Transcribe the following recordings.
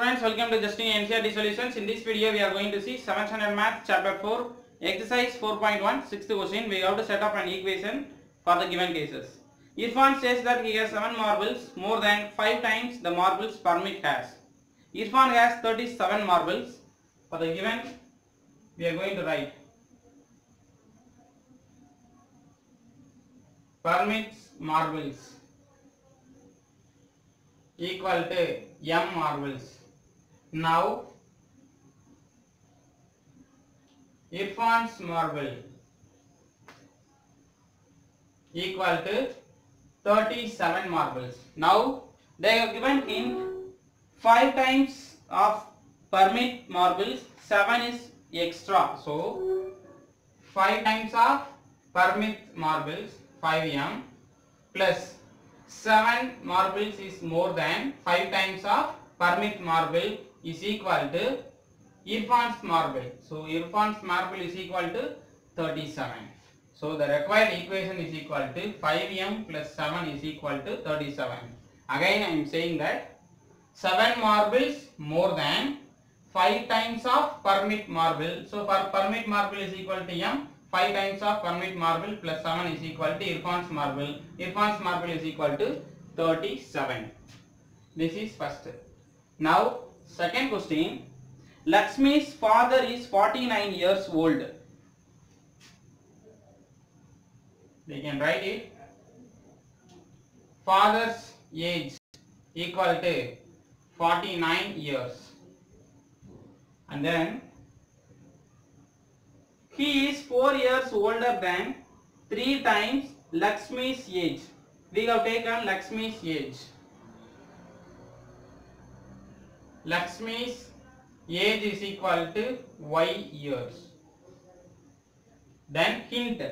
students, welcome to Justin NCERT Solutions. In this video, we are going to see 7th standard math chapter 4, exercise 4.1, sixth question. We have to set up an equation for the given cases. Irfan says that he has 7 marbles, more than 5 times the marbles Parmit has. Irfan has 37 marbles. For the given, we are going to write Parmit's marbles equal to m marbles. Now, Irfan's marble equal to 37 marbles. Now, they are given in 5 times of Parmit marbles, 7 is extra. So, 5 times of Parmit marbles, 5m plus 7 marbles is more than 5 times of Parmit marble is equal to Irfan's marble. So Irfan's marble is equal to 37. So the required equation is equal to 5m plus 7 is equal to 37. Again I am saying that 7 marbles more than 5 times of permit marble. So for permit marble is equal to m 5 times of permit marble plus 7 is equal to Irfan's marble. Irfan's marble is equal to 37. This is first. Now, second question. Lakshmi's father is 49 years old. They can write it. Father's age equal to 49 years. And then he is 4 years older than 3 times Lakshmi's age. We have taken Lakshmi's age. Lakshmi's age is equal to y years. Then hint.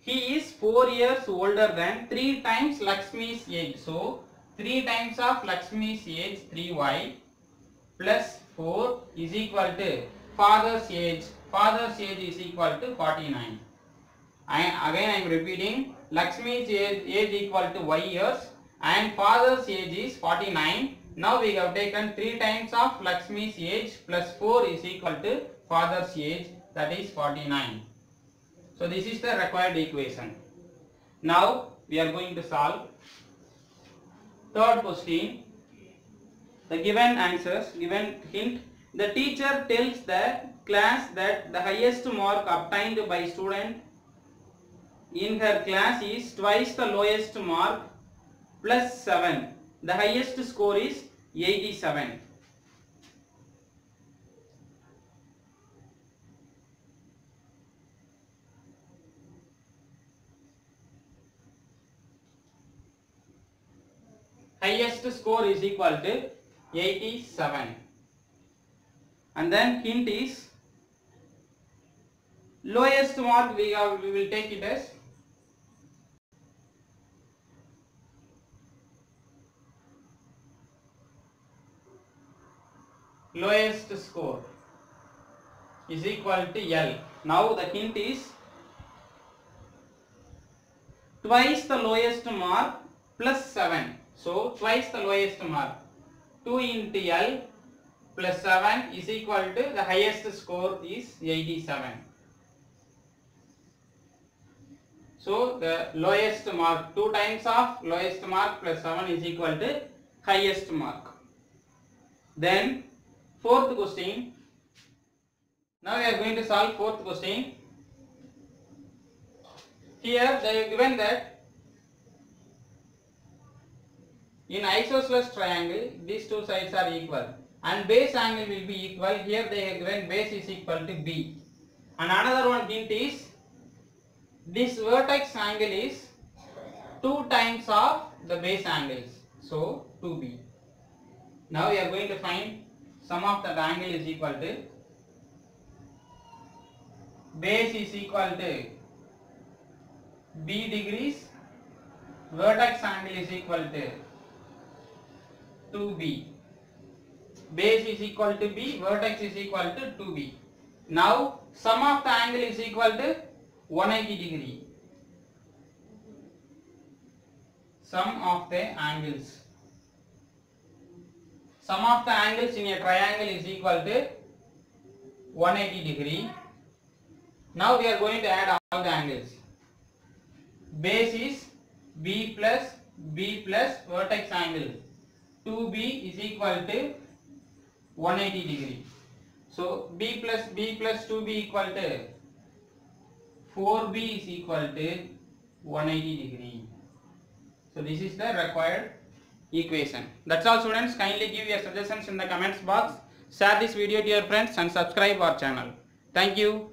He is 4 years older than 3 times Lakshmi's age. So 3 times of Lakshmi's age 3y plus 4 is equal to father's age father's age is equal to 49. I, again I am repeating Lakshmi's age, age equal to y years and father's age is 49. Now we have taken 3 times of Lakshmi's age plus 4 is equal to father's age that is 49. So this is the required equation. Now we are going to solve third question. The given answers, given hint, the teacher tells the class that the highest mark obtained by student in her class is twice the lowest mark plus 7. The highest score is 87. Highest score is equal to 87 and then hint is lowest mark we have we will take it as lowest score is equal to L. Now the hint is twice the lowest mark plus 7. So twice the lowest mark 2 into L plus 7 is equal to the highest score is 87. So the lowest mark 2 times of lowest mark plus 7 is equal to highest mark. Then fourth question. Now we are going to solve fourth question. Here they have given that in isosceles triangle these two sides are equal and base angle will be equal. Here they have given base is equal to B. And another one hint is this vertex angle is 2 times of the base angles. So 2B. Now we are going to find sum of that angle is equal to base is equal to B degrees vertex angle is equal to 2B. Base is equal to B, vertex is equal to 2B. Now sum of the angle is equal to 180 degree. Sum of the angles. Sum of the angles in a triangle is equal to 180 degree. Now we are going to add all the angles. Base is b plus b plus vertex angle. 2b is equal to 180 degree. So b plus b plus 2b equal to 4b is equal to 180 degree. So this is the required equation. That's all students. Kindly give your suggestions in the comments box. Share this video to your friends and subscribe our channel. Thank you